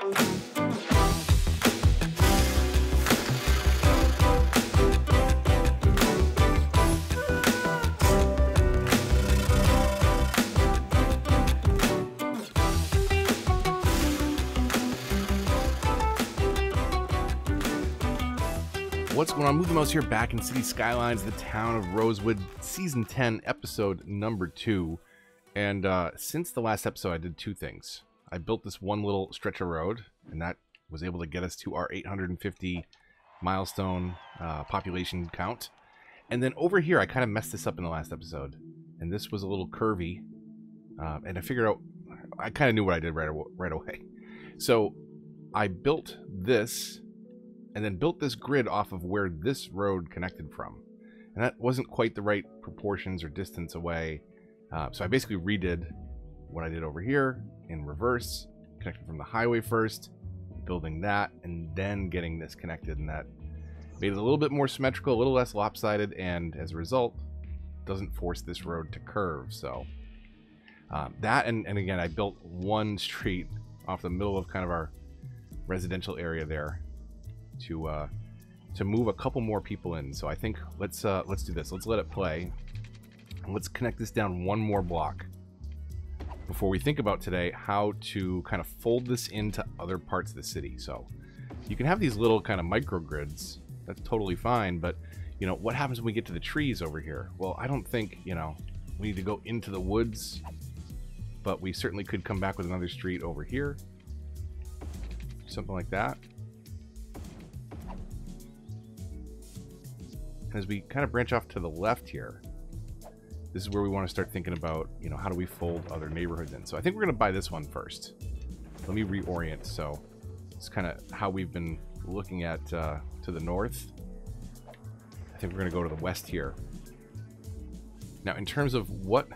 What's going on? Move The Mouse here, back in Cities Skylines, the town of Rosewood, season 10, episode number 2. And uh, since the last episode, I did two things. I built this one little stretch of road, and that was able to get us to our 850 milestone uh, population count. And then over here, I kind of messed this up in the last episode. And this was a little curvy. Uh, and I figured out, I kind of knew what I did right, right away. So I built this and then built this grid off of where this road connected from. And that wasn't quite the right proportions or distance away. Uh, so I basically redid what I did over here in reverse, connecting from the highway first, building that, and then getting this connected. And that made it a little bit more symmetrical, a little less lopsided, and as a result, doesn't force this road to curve. So um, that, and, and again, I built one street off the middle of kind of our residential area there to uh, to move a couple more people in. So I think let's uh, let's do this. Let's let it play. And let's connect this down one more block before we think about today how to kind of fold this into other parts of the city. So you can have these little kind of microgrids. That's totally fine. But you know what happens when we get to the trees over here? Well, I don't think you know we need to go into the woods, but we certainly could come back with another street over here. Something like that. as we kind of branch off to the left here, this is where we want to start thinking about, you know, how do we fold other neighborhoods in. So I think we're going to buy this one first. Let me reorient. So it's kind of how we've been looking at uh, to the north. I think we're going to go to the west here. Now, in terms of what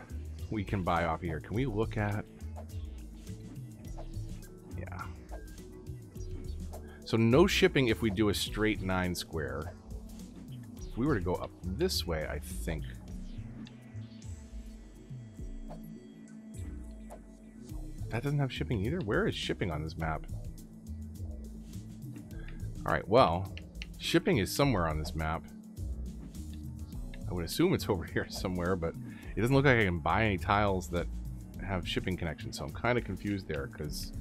we can buy off here, can we look at... Yeah. So no shipping if we do a straight 9 square. If we were to go up this way, I think... That doesn't have shipping either? Where is shipping on this map? Alright, well, shipping is somewhere on this map. I would assume it's over here somewhere, but it doesn't look like I can buy any tiles that have shipping connections, so I'm kind of confused there, because...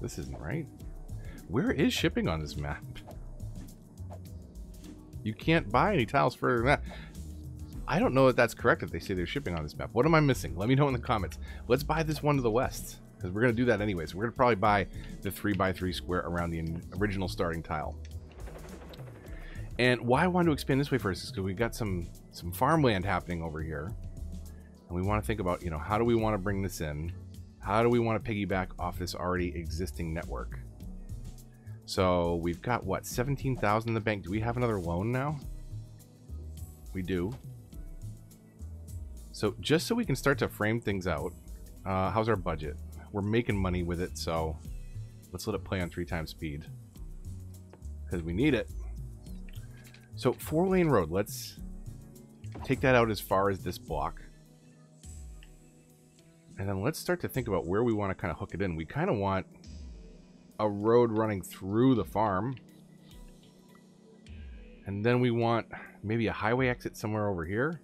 This isn't right. Where is shipping on this map? You can't buy any tiles further than that. I don't know if that's correct if they say they're shipping on this map. What am I missing? Let me know in the comments. Let's buy this one to the west. Because we're going to do that anyways. We're going to probably buy the 3x3 square around the original starting tile. And why I wanted to expand this way first is because we've got some, some farmland happening over here. And we want to think about, you know, how do we want to bring this in? How do we want to piggyback off this already existing network? So we've got what 17,000 in the bank. Do we have another loan now? We do. So just so we can start to frame things out, uh, how's our budget? We're making money with it, so let's let it play on three times speed because we need it. So four lane road, let's take that out as far as this block. And then let's start to think about where we want to kind of hook it in. We kind of want a road running through the farm. And then we want maybe a highway exit somewhere over here.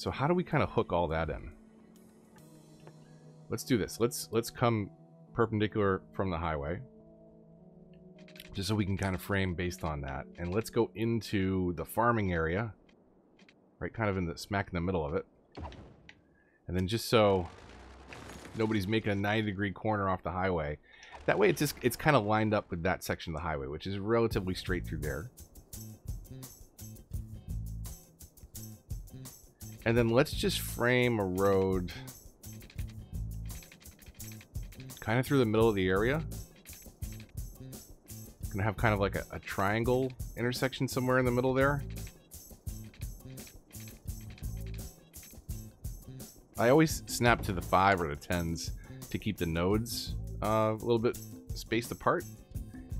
So how do we kind of hook all that in? Let's do this. Let's let's come perpendicular from the highway. Just so we can kind of frame based on that. And let's go into the farming area. Right kind of in the smack in the middle of it. And then just so nobody's making a 90 degree corner off the highway. That way it's just it's kind of lined up with that section of the highway, which is relatively straight through there. And then let's just frame a road kind of through the middle of the area. Gonna have kind of like a, a triangle intersection somewhere in the middle there. I always snap to the 5 or the 10s to keep the nodes uh, a little bit spaced apart.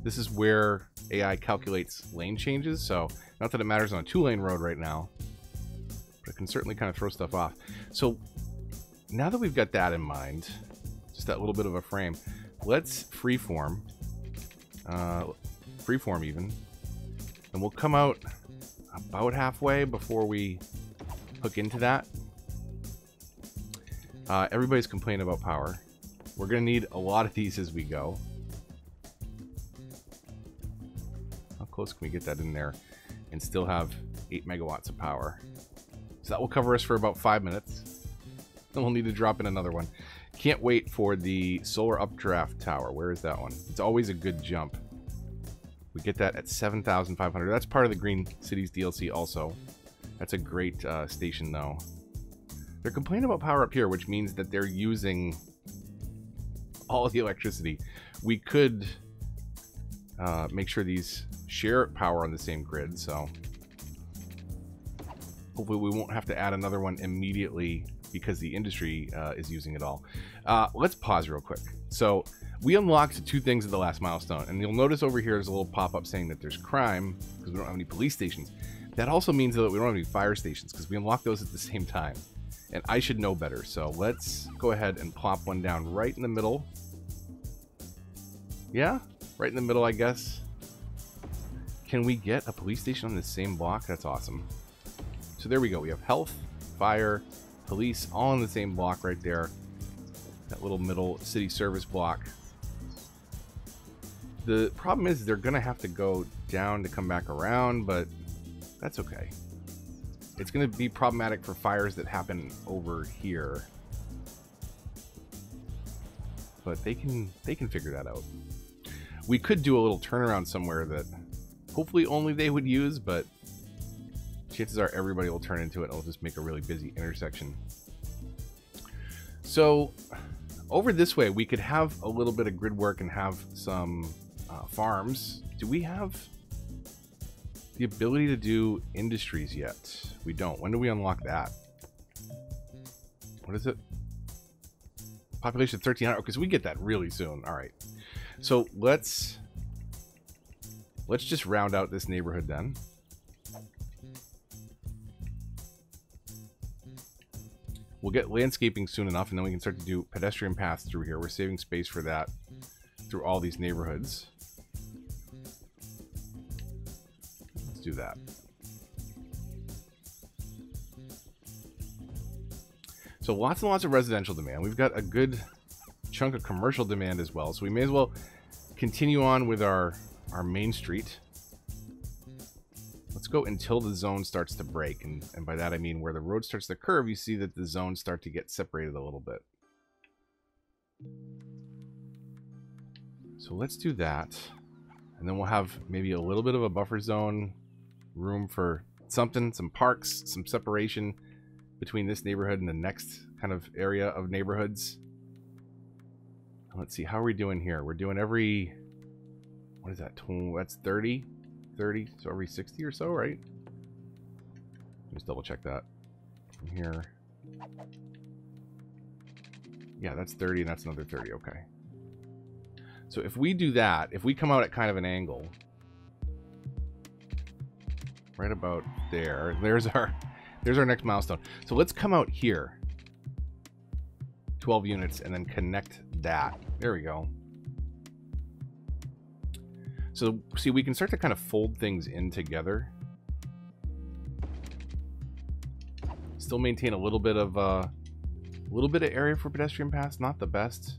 This is where AI calculates lane changes, so not that it matters on a two-lane road right now, but can certainly kind of throw stuff off. So now that we've got that in mind, just that little bit of a frame, let's freeform, uh, freeform even, and we'll come out about halfway before we hook into that. Uh, everybody's complaining about power. We're going to need a lot of these as we go. How close can we get that in there and still have 8 megawatts of power? That will cover us for about 5 minutes. Then we'll need to drop in another one. Can't wait for the solar updraft tower. Where is that one? It's always a good jump. We get that at 7,500. That's part of the Green Cities DLC also. That's a great uh, station though. They're complaining about power up here, which means that they're using all the electricity. We could uh, make sure these share power on the same grid, so hopefully we won't have to add another one immediately because the industry uh, is using it all. Uh, let's pause real quick. So we unlocked two things at the last milestone, and you'll notice over here there's a little pop-up saying that there's crime because we don't have any police stations. That also means that we don't have any fire stations because we unlocked those at the same time. And I should know better, so let's go ahead and plop one down right in the middle. Yeah, right in the middle, I guess. Can we get a police station on the same block? That's awesome. So there we go. We have health, fire, police, all in the same block right there. That little middle city service block. The problem is they're going to have to go down to come back around, but that's okay. It's going to be problematic for fires that happen over here. But they can they can figure that out. We could do a little turnaround somewhere that hopefully only they would use, but chances are everybody will turn into it it'll just make a really busy intersection. So over this way, we could have a little bit of grid work and have some uh, farms. Do we have the ability to do industries yet? We don't. When do we unlock that? What is it? Population 1300. Okay, so we get that really soon. All right. So let's let's just round out this neighborhood then. We'll get landscaping soon enough, and then we can start to do pedestrian paths through here. We're saving space for that through all these neighborhoods. Let's do that. So lots and lots of residential demand. We've got a good chunk of commercial demand as well. So we may as well continue on with our, our main street. Go until the zone starts to break. And, and by that I mean where the road starts to curve, you see that the zones start to get separated a little bit. So let's do that. And then we'll have maybe a little bit of a buffer zone, room for something, some parks, some separation between this neighborhood and the next kind of area of neighborhoods. Let's see, how are we doing here? We're doing every, what is that, that's 30? 30, so every 60 or so, right? Just double check that from here. Yeah, that's 30 and that's another 30, okay. So if we do that, if we come out at kind of an angle, right about there, there's our, there's our next milestone. So let's come out here. 12 units and then connect that. There we go. So, see, we can start to kind of fold things in together. Still maintain a little bit of, uh, a little bit of area for pedestrian paths. Not the best.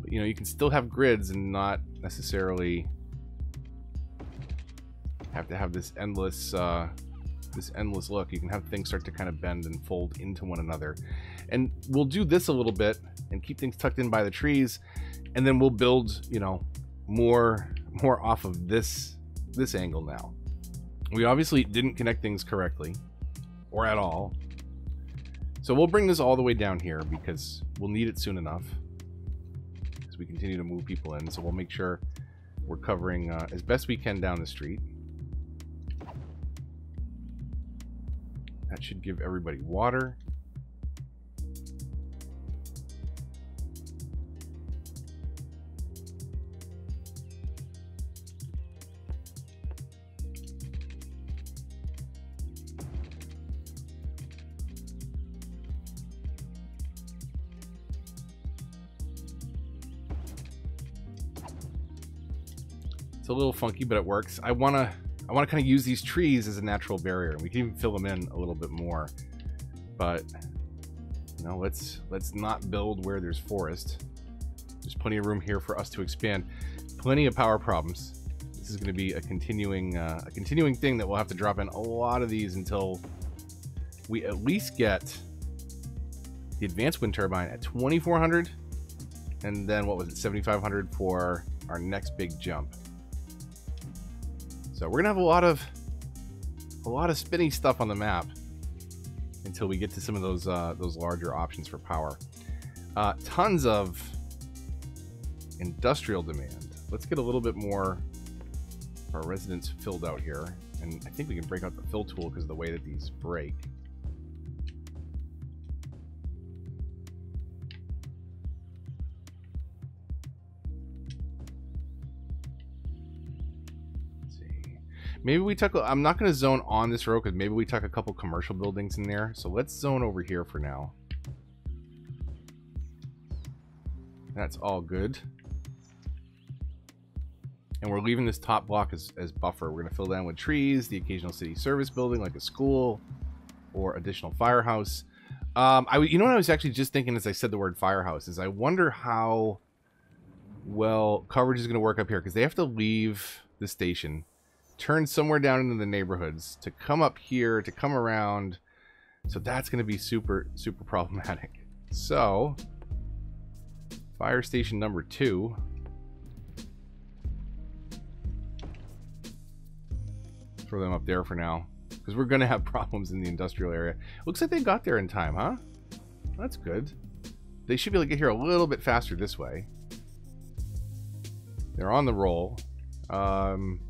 But, you know, you can still have grids and not necessarily have to have this endless, uh, this endless look. You can have things start to kind of bend and fold into one another. And we'll do this a little bit and keep things tucked in by the trees. And then we'll build, you know, more more off of this this angle now. We obviously didn't connect things correctly or at all. So we'll bring this all the way down here because we'll need it soon enough as we continue to move people in. So we'll make sure we're covering uh, as best we can down the street. That should give everybody water. A little funky, but it works. I want to I want to kind of use these trees as a natural barrier. We can even fill them in a little bit more. But you know, let's let's not build where there's forest. There's plenty of room here for us to expand. Plenty of power problems. This is going to be a continuing uh, a continuing thing that we'll have to drop in a lot of these until we at least get the advanced wind turbine at 2400 and then what was it 7500 for our next big jump so we're gonna have a lot of a lot of spinning stuff on the map until we get to some of those uh, those larger options for power. Uh, tons of industrial demand. Let's get a little bit more of our residents filled out here and I think we can break out the fill tool because of the way that these break Maybe we took, I'm not going to zone on this road because maybe we took a couple commercial buildings in there. So let's zone over here for now. That's all good. And we're leaving this top block as, as buffer. We're going to fill down with trees, the occasional city service building like a school or additional firehouse. Um, I, you know what I was actually just thinking as I said the word firehouse is I wonder how well coverage is going to work up here because they have to leave the station turn somewhere down into the neighborhoods to come up here to come around. So that's going to be super super problematic. So fire station number two. Throw them up there for now because we're going to have problems in the industrial area. Looks like they got there in time huh? That's good. They should be able to get here a little bit faster this way. They're on the roll. Um,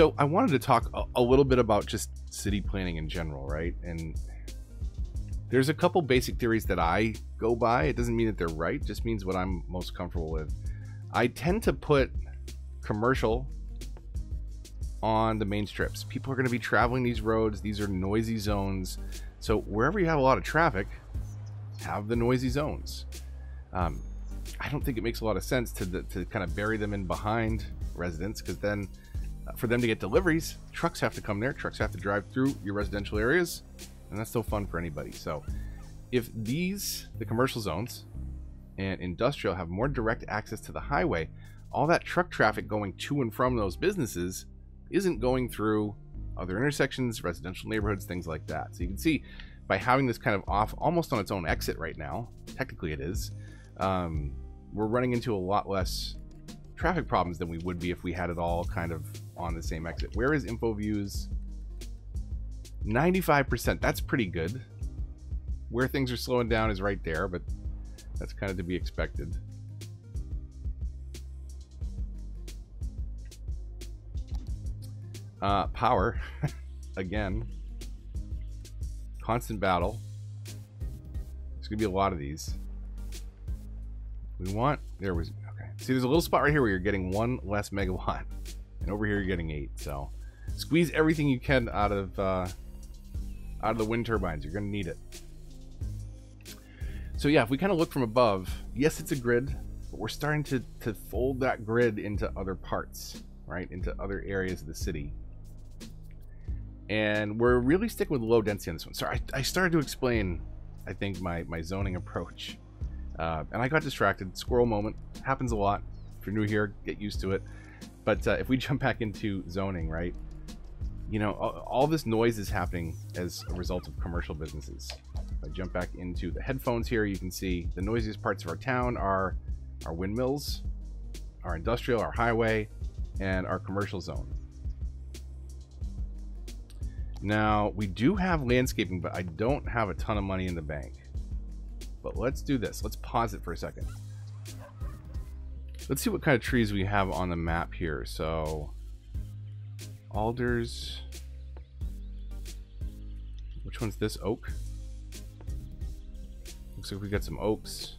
so I wanted to talk a, a, little bit about just city planning in general, right? And there's a couple basic theories that I go by. It doesn't mean that they're right, just means what I'm most comfortable with. I tend to put commercial on the main strips. People are going to be traveling these roads. These are noisy zones. So wherever you have a lot of traffic, have the noisy zones. Um, I don't think it makes a lot of sense to, to kind of bury them in behind residents because then for them to get deliveries, trucks have to come there. Trucks have to drive through your residential areas, and that's no fun for anybody. So, if these, the commercial zones and industrial, have more direct access to the highway, all that truck traffic going to and from those businesses isn't going through other intersections, residential neighborhoods, things like that. So you can see by having this kind of off almost on its own exit right now, technically it is, um, we're running into a lot less traffic problems than we would be if we had it all kind of on the same exit. Where is info views? 95%. That's pretty good. Where things are slowing down is right there, but that's kind of to be expected. Uh, power, again, constant battle. There's gonna be a lot of these. We want there was See, there's a little spot right here where you're getting one less megawatt. And over here you're getting eight. So squeeze everything you can out of uh, out of the wind turbines. You're going to need it. So yeah, if we kind of look from above, yes, it's a grid, but we're starting to, to fold that grid into other parts, right? Into other areas of the city. And we're really sticking with low density on this one. Sorry, I, I started to explain, I think, my, my zoning approach. Uh, and I got distracted. Squirrel moment. Happens a lot. If you're new here, get used to it. But uh, if we jump back into zoning, right? You know, all, all, this noise is happening as a result of commercial businesses. If I jump back into the headphones here, you can see the noisiest parts of our town are our windmills, our industrial, our highway, and our commercial zone. Now, we do have landscaping, but I don't have a ton of money in the bank. But let's do this. Let's pause it for a second. Let's see what kind of trees we have on the map here. So, alders. Which one's this? Oak? Looks like we got some oaks.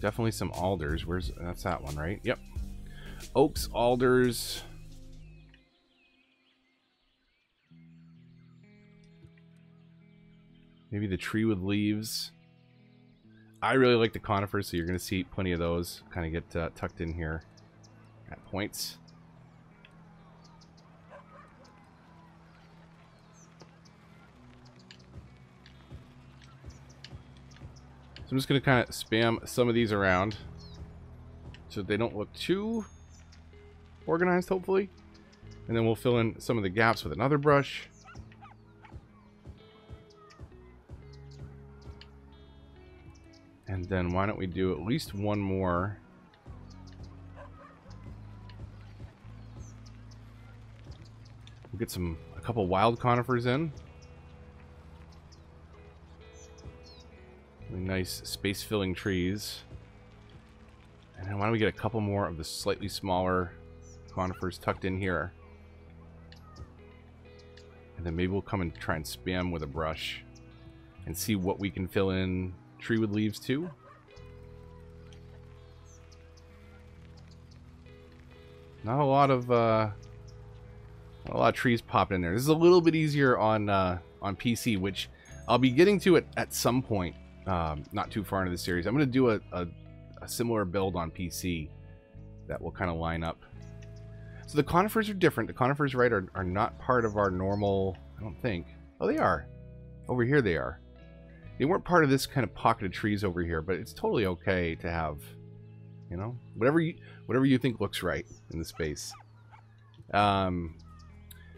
Definitely some alders. Where's that's that one, right? Yep. Oaks, alders. Maybe the tree with leaves. I really like the conifers, so you're going to see plenty of those kind of get uh, tucked in here at points. So I'm just going to kind of spam some of these around so they don't look too organized, hopefully. And then we'll fill in some of the gaps with another brush. And then why don't we do at least one more. We'll get some a couple wild conifers in. Nice space filling trees. And then why don't we get a couple more of the slightly smaller conifers tucked in here. And then maybe we'll come and try and spam with a brush and see what we can fill in tree with leaves too. Not a lot of uh, a lot of trees popping in there. This is a little bit easier on uh, on PC, which I'll be getting to it at some point. Um, not too far into the series. I'm going to do a, a, a similar build on PC that will kind of line up. So the conifers are different. The conifers, right, are, are not part of our normal... I don't think. Oh, they are. Over here they are. They weren't part of this kind of pocket of trees over here, but it's totally okay to have, you know, whatever you whatever you think looks right in the space. Um,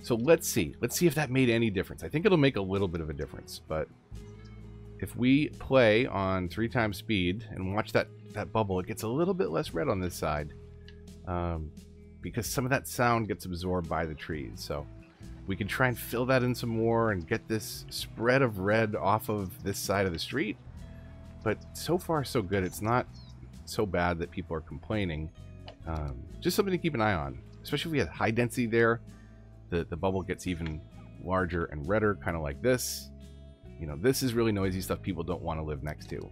so let's see. Let's see if that made any difference. I think it'll make a little bit of a difference, but if we play on three times speed and watch that, that bubble, it gets a little bit less red on this side. Um, because some of that sound gets absorbed by the trees. So we can try and fill that in some more and get this spread of red off of this side of the street. But so far, so good. It's not so bad that people are complaining. Um, just something to keep an eye on. Especially if we have high density there, the, the bubble gets even larger and redder, kind of like this. You know, this is really noisy stuff people don't want to live next to.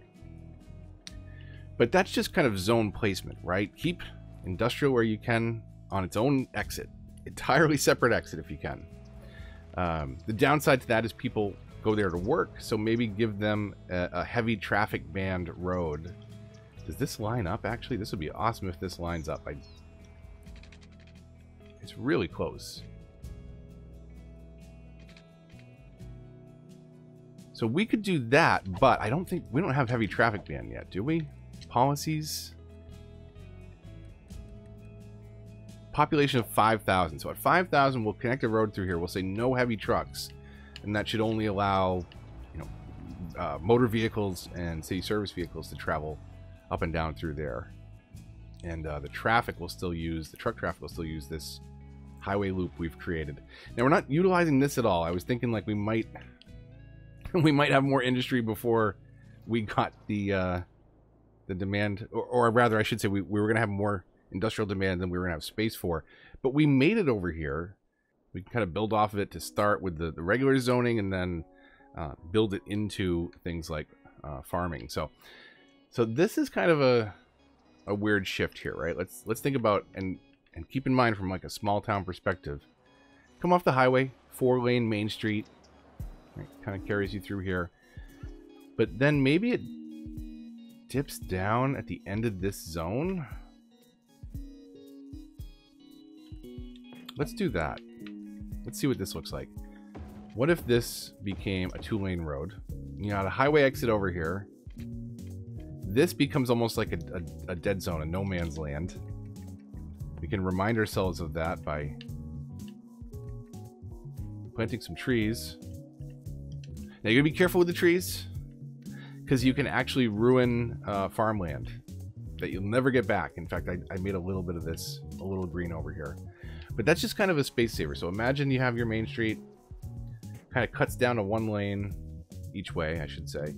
But that's just kind of zone placement, right? Keep industrial where you can on its own exit. Entirely separate exit if you can. Um, the downside to that is people go there to work, so maybe give them a, a heavy traffic banned road. Does this line up? Actually, this would be awesome if this lines up. I... It's really close. So we could do that, but I don't think we don't have heavy traffic ban yet, do we? Policies. Population of 5,000. So at 5,000, we'll connect a road through here. We'll say no heavy trucks, and that should only allow, you know, uh, motor vehicles and city service vehicles to travel up and down through there. And uh, the traffic will still use the truck traffic will still use this highway loop we've created. Now we're not utilizing this at all. I was thinking like we might we might have more industry before we got the uh, the demand, or, or rather, I should say, we, we were going to have more industrial demand than we were going to have space for. But we made it over here. We can kind of build off of it to start with the, the regular zoning and then uh, build it into things like uh, farming. So, so this is kind of a a weird shift here, right? Let's let's think about and and keep in mind from like a small town perspective. Come off the highway, four lane main street, kind of carries you through here. But then maybe it dips down at the end of this zone. Let's do that. Let's see what this looks like. What if this became a two-lane road? You got a highway exit over here. This becomes almost like a, a, a dead zone, a no man's land. We can remind ourselves of that by planting some trees. Now you gotta be careful with the trees because you can actually ruin uh, farmland that you'll never get back. In fact, I, I made a little bit of this, a little green over here. But that's just kind of a space saver. So imagine you have your main street, kind of cuts down to one lane each way, I should say.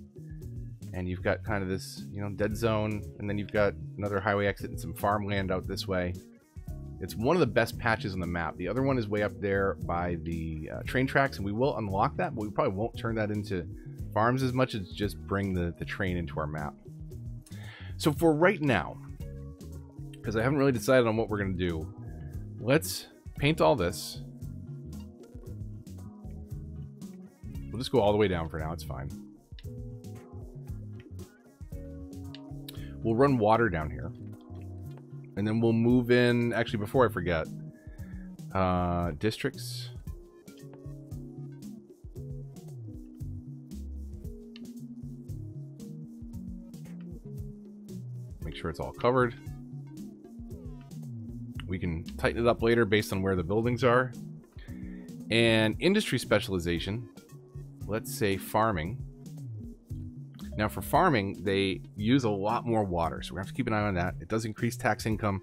And you've got kind of this, you know, dead zone, and then you've got another highway exit and some farmland out this way. It's one of the best patches on the map. The other one is way up there by the uh, train tracks, and we will unlock that, but we probably won't turn that into farms as much as just bring the, the train into our map. So for right now, because I haven't really decided on what we're going to do, let's paint all this. We'll just go all the way down for now. It's fine. We'll run water down here. And then we'll move in, actually before I forget, uh, districts. Make sure it's all covered. We can tighten it up later based on where the buildings are. And industry specialization, let's say farming. Now for farming, they use a lot more water, so we have to keep an eye on that. It does increase tax income,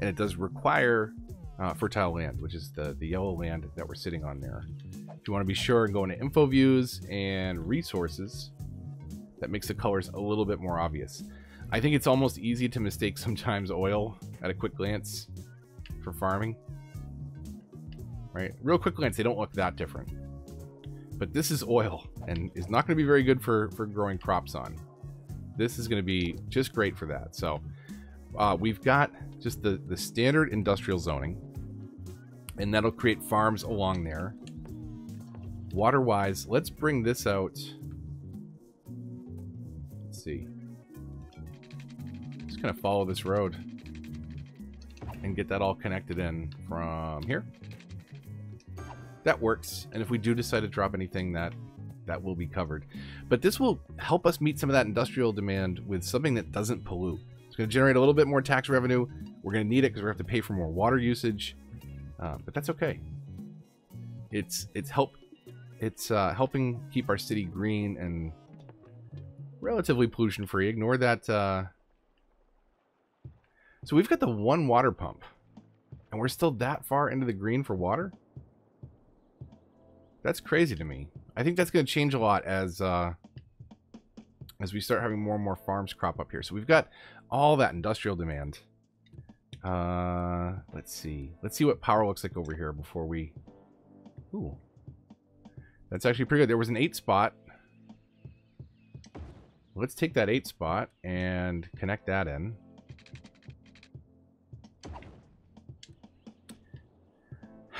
and it does require uh, fertile land, which is the, the yellow land that we're sitting on there. If you want to be sure and go into info views and resources, that makes the colors a little bit more obvious. I think it's almost easy to mistake sometimes oil at a quick glance for farming. Right? Real quick glance, they don't look that different. But this is oil and is not going to be very good for, for growing crops on. This is going to be just great for that. So uh, we've got just the, the standard industrial zoning and that'll create farms along there. Water-wise, let's bring this out. Let's see. Just kind of follow this road and get that all connected in from here. That works, and if we do decide to drop anything, that that will be covered. But this will help us meet some of that industrial demand with something that doesn't pollute. It's going to generate a little bit more tax revenue. We're going to need it because we have to pay for more water usage. Uh, but that's okay. It's it's help it's uh, helping keep our city green and relatively pollution free. Ignore that. Uh... So we've got the one water pump, and we're still that far into the green for water. That's crazy to me. I think that's going to change a lot as uh, as we start having more and more farms crop up here. So we've got all that industrial demand. Uh, let's see. Let's see what power looks like over here before we... Ooh. That's actually pretty good. There was an 8 spot. Let's take that 8 spot and connect that in.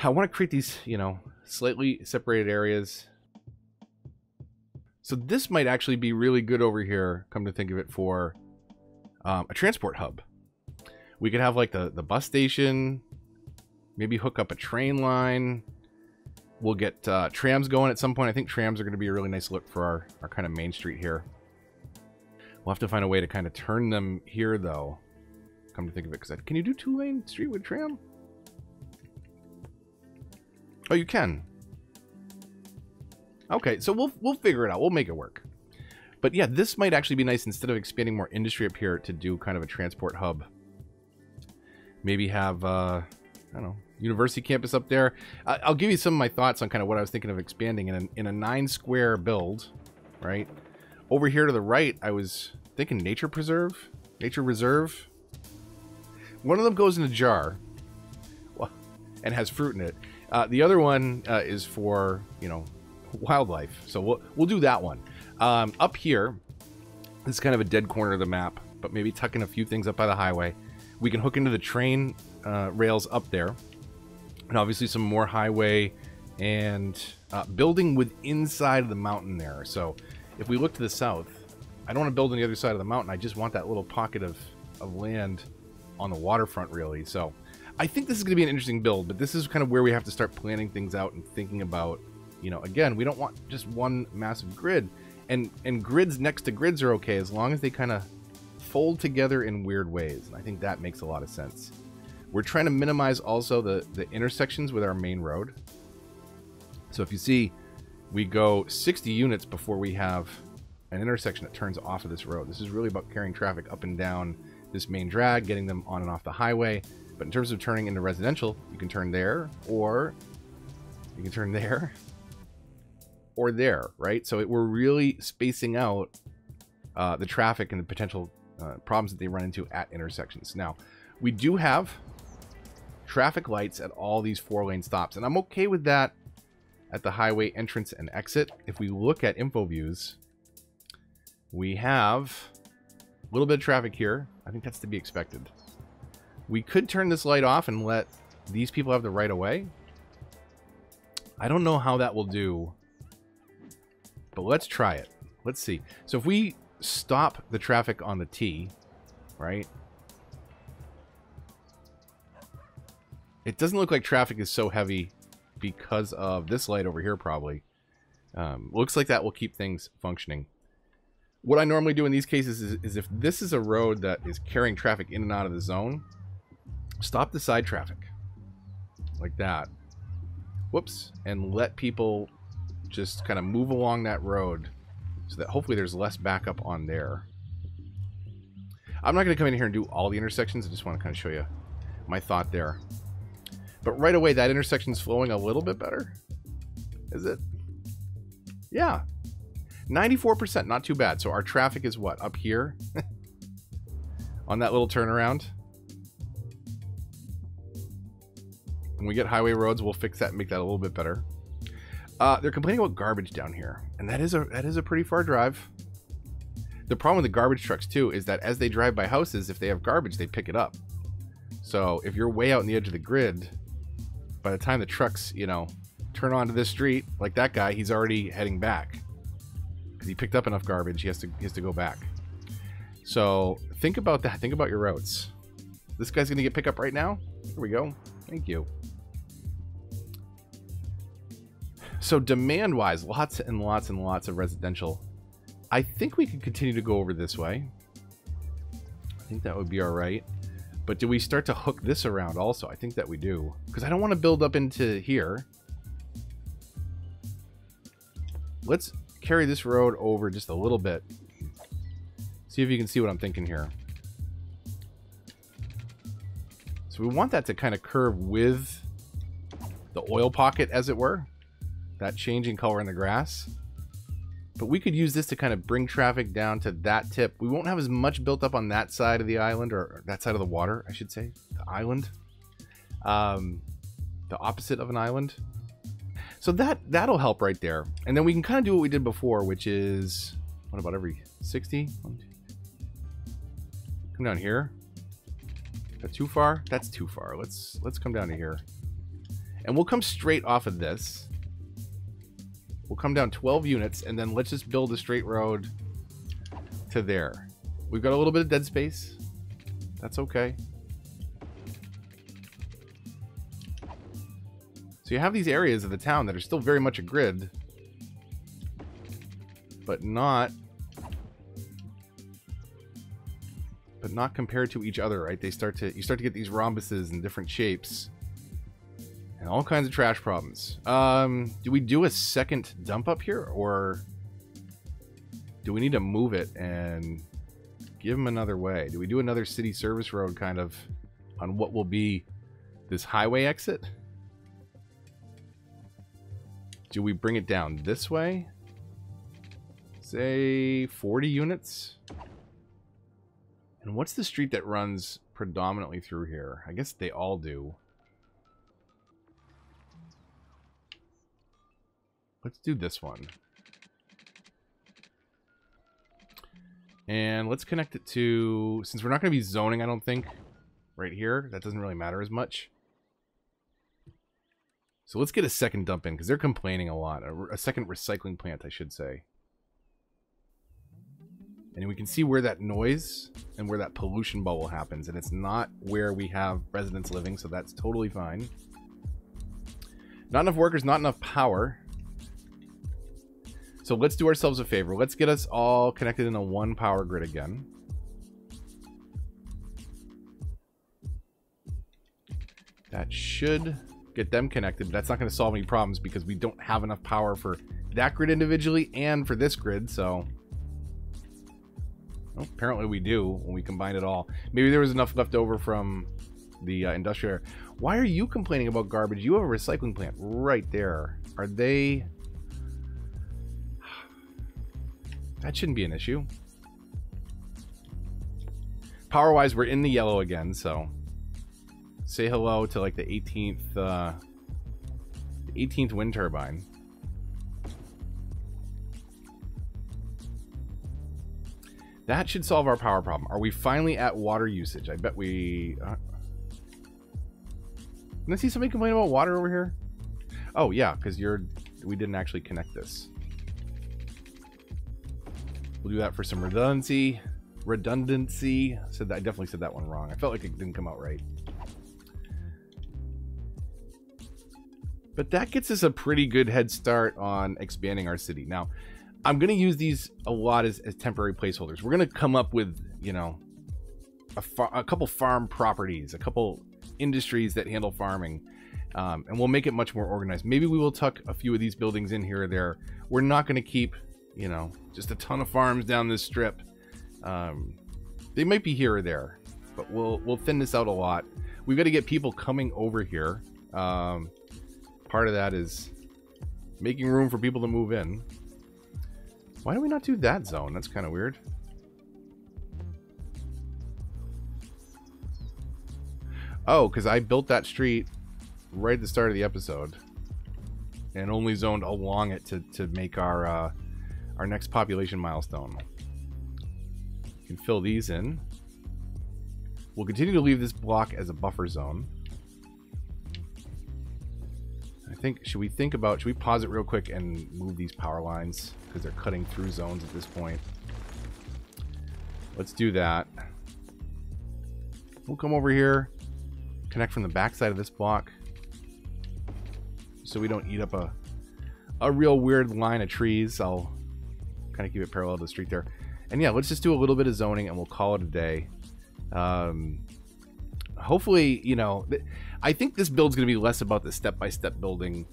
I want to create these, you know, slightly separated areas. So this might actually be really good over here, come to think of it, for um, a transport hub. We could have like the, the bus station, maybe hook up a train line. We'll get uh, trams going at some point. I think trams are going to be a really nice look for our, our kind of main street here. We'll have to find a way to kind of turn them here, though. Come to think of it, because can you do two-lane street with tram? Oh, you can. Okay, so we'll we'll figure it out. We'll make it work. But yeah, this might actually be nice instead of expanding more industry up here to do kind of a transport hub. Maybe have, uh, I don't know, university campus up there. I'll give you some of my thoughts on kind of what I was thinking of expanding in, an, in a nine square build, right? Over here to the right, I was thinking nature preserve, nature reserve. One of them goes in a jar and has fruit in it. Uh, the other one uh, is for, you know, wildlife. So we'll, we'll do that one. Um, up here, this is kind of a dead corner of the map, but maybe tucking a few things up by the highway. We can hook into the train uh, rails up there. And obviously some more highway and uh, building with inside of the mountain there. So if we look to the south, I don't want to build on the other side of the mountain. I just want that little pocket of, of land on the waterfront, really. So I think this is going to be an interesting build, but this is kind of where we have to start planning things out and thinking about, you know, again, we don't want just one massive grid. And, and grids next to grids are okay as long as they kind of fold together in weird ways. And I think that makes a lot of sense. We're trying to minimize also the, the intersections with our main road. So if you see, we go 60 units before we have an intersection that turns off of this road. This is really about carrying traffic up and down this main drag, getting them on and off the highway. But in terms of turning into residential, you can turn there, or you can turn there, or there, right? So it, we're really spacing out uh, the traffic and the potential uh, problems that they run into at intersections. Now, we do have traffic lights at all these four lane stops, and I'm okay with that at the highway entrance and exit. If we look at info views, we have a little bit of traffic here. I think that's to be expected. We could turn this light off and let these people have the right of way. I don't know how that will do, but let's try it. Let's see. So if we stop the traffic on the T, right? It doesn't look like traffic is so heavy because of this light over here, probably. Um, looks like that will keep things functioning. What I normally do in these cases is, is if this is a road that is carrying traffic in and out of the zone, stop the side traffic. Like that. Whoops. And let people just kind of move along that road so that hopefully there's less backup on there. I'm not going to come in here and do all the intersections. I just want to kind of show you my thought there. But right away, that intersection's flowing a little bit better. Is it? Yeah. 94%, not too bad. So our traffic is what? Up here? on that little turnaround? When we get highway roads, we'll fix that and make that a little bit better. Uh, they're complaining about garbage down here, and that is a that is a pretty far drive. The problem with the garbage trucks too is that as they drive by houses, if they have garbage, they pick it up. So if you're way out in the edge of the grid, by the time the trucks, you know, turn onto this street, like that guy, he's already heading back because he picked up enough garbage. He has to he has to go back. So think about that. Think about your roads. This guy's gonna get picked up right now. Here we go. Thank you. So demand-wise, lots and lots and lots of residential. I think we could continue to go over this way. I think that would be all right. But do we start to hook this around also? I think that we do. Because I don't want to build up into here. Let's carry this road over just a little bit. See if you can see what I'm thinking here. So we want that to kind of curve with the oil pocket, as it were that changing color in the grass. But we could use this to kind of bring traffic down to that tip. We won't have as much built up on that side of the island, or that side of the water, I should say. The island. Um, the opposite of an island. So that, that'll help right there. And then we can kind of do what we did before, which is, what about every 60? Come down here. That too far? That's too far. Let's let's come down to here. And we'll come straight off of this. We'll come down 12 units, and then let's just build a straight road to there. We've got a little bit of dead space. That's okay. So you have these areas of the town that are still very much a grid, but not but not compared to each other, right? They start to you start to get these rhombuses in different shapes. And all kinds of trash problems. Um, do we do a second dump up here? Or do we need to move it and give them another way? Do we do another city service road kind of on what will be this highway exit? Do we bring it down this way? Say 40 units? And what's the street that runs predominantly through here? I guess they all do. Let's do this one. And let's connect it to, since we're not going to be zoning, I don't think, right here. That doesn't really matter as much. So let's get a second dump in, because they're complaining a lot. A, a, second recycling plant, I should say. And we can see where that noise and where that pollution bubble happens. And it's not where we have residents living, so that's totally fine. Not enough workers, not enough power. So let's do ourselves a favor. Let's get us all connected in a one power grid again. That should get them connected, but that's not going to solve any problems because we don't have enough power for that grid individually and for this grid, so... Well, apparently we do when we combine it all. Maybe there was enough left over from the uh, industrial Why are you complaining about garbage? You have a recycling plant right there. Are they That shouldn't be an issue. Power-wise, we're in the yellow again, so... Say hello to, like, the 18th, uh... The 18th wind turbine. That should solve our power problem. Are we finally at water usage? I bet we... Uh... Can I see somebody complain about water over here? Oh, yeah, because you're... We didn't actually connect this. We'll do that for some redundancy. redundancy. I said that, I definitely said that one wrong. I felt like it didn't come out right. But that gets us a pretty good head start on expanding our city. Now, I'm going to use these a lot as, as temporary placeholders. We're going to come up with, you know, a, a, couple farm properties, a couple industries that handle farming, um, and we'll make it much more organized. Maybe we will tuck a few of these buildings in here or there. We're not going to keep, you know, just a ton of farms down this strip. Um, they might be here or there, but we'll we'll thin this out a lot. We've got to get people coming over here. Um, part of that is making room for people to move in. Why do we not do that zone? That's kind of weird. Oh, because I built that street right at the start of the episode. And only zoned along it to, to make our uh, our next population milestone. Can fill these in. We'll continue to leave this block as a buffer zone. I think, should we think about, should we pause it real quick and move these power lines? Because they're cutting through zones at this point. Let's do that. We'll come over here, connect from the backside of this block. So we don't eat up a, a real weird line of trees. I'll kind of keep it parallel to the street there. And yeah, let's just do a little bit of zoning and we'll call it a day. Um, hopefully, you know, I think this build's going to be less about the step-by-step -step building.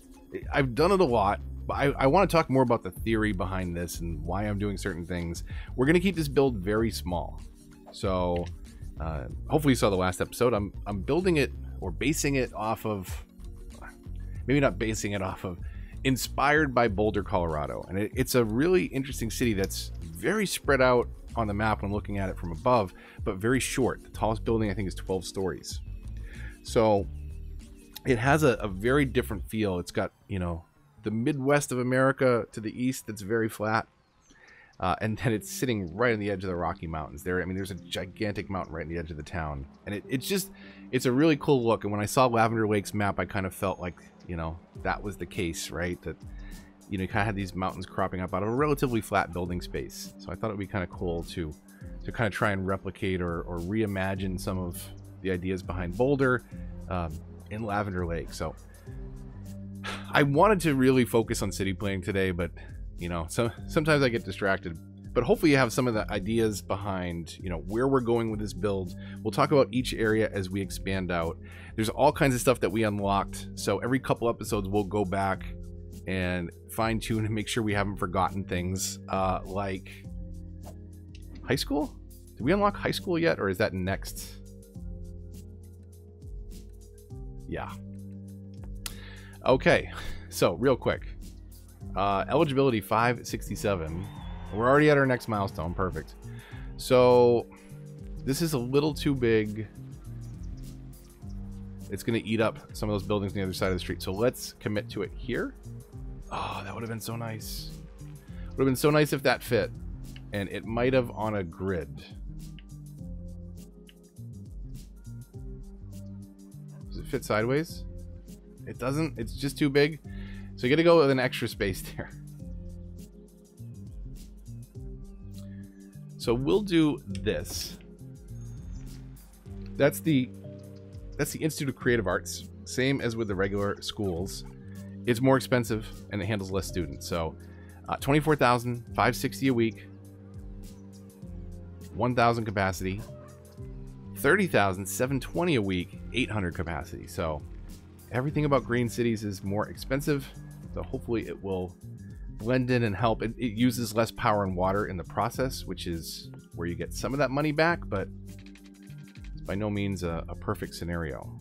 I've done it a lot, but I, I want to talk more about the theory behind this and why I'm doing certain things. We're going to keep this build very small. So uh, hopefully you saw the last episode. I'm, I'm building it or basing it off of, maybe not basing it off of, inspired by Boulder, Colorado. And it, it's a really interesting city that's very spread out on the map when looking at it from above, but very short. The tallest building I think is 12 stories. So it has a, a very different feel. It's got, you know, the Midwest of America to the east that's very flat. Uh, and then it's sitting right on the edge of the Rocky Mountains. There, I mean, there's a gigantic mountain right on the edge of the town, and it, it's just, it's a really cool look. And when I saw Lavender Lake's map, I kind of felt like, you know, that was the case, right? That, you know, you kind of had these mountains cropping up out of a relatively flat building space. So I thought it would be kind of cool to, to kind of try and replicate or, or reimagine some of the ideas behind Boulder um, in Lavender Lake. So I wanted to really focus on city planning today, but you know, so sometimes I get distracted. But hopefully you have some of the ideas behind, you know, where we're going with this build. We'll talk about each area as we expand out. There's all kinds of stuff that we unlocked. So every couple episodes we'll go back and fine tune and make sure we haven't forgotten things uh, like high school. Did we unlock high school yet, or is that next? Yeah. Okay, so real quick. Uh, eligibility 567. We're already at our next milestone. Perfect. So this is a little too big. It's going to eat up some of those buildings on the other side of the street. So let's commit to it here. Oh, that would have been so nice. Would have been so nice if that fit. And it might have on a grid. Does it fit sideways? It doesn't. It's just too big. So you got to go with an extra space there. So we'll do this. That's the that's the Institute of Creative Arts. Same as with the regular schools. It's more expensive and it handles less students. So uh, 24,560 a week, 1,000 capacity, 30,720 a week, 800 capacity. So everything about Green Cities is more expensive. So hopefully it will blend in and help. It, it uses less power and water in the process, which is where you get some of that money back, but it's by no means a, a perfect scenario.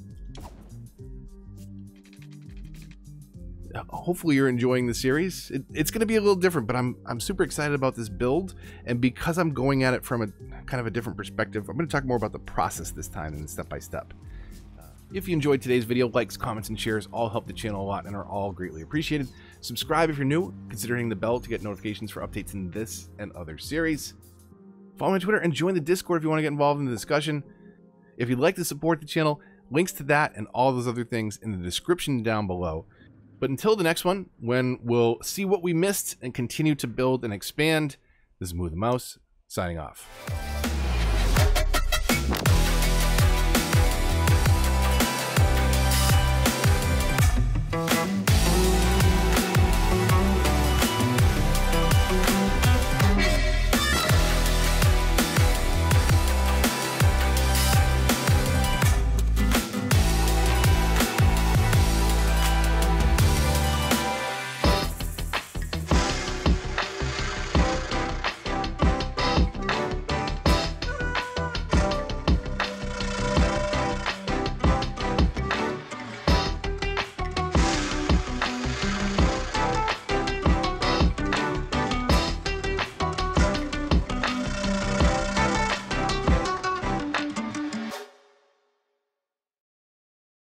Uh, hopefully you're enjoying the series. It, it's going to be a little different, but I'm I'm super excited about this build, and because I'm going at it from a kind of a different perspective, I'm going to talk more about the process this time and step by step. If you enjoyed today's video, likes, comments, and shares all help the channel a lot and are all greatly appreciated. Subscribe if you're new, considering the bell to get notifications for updates in this and other series. Follow me on Twitter and join the Discord if you want to get involved in the discussion. If you'd like to support the channel, links to that and all those other things in the description down below. But until the next one, when we'll see what we missed and continue to build and expand, this is Move the Mouse, signing off.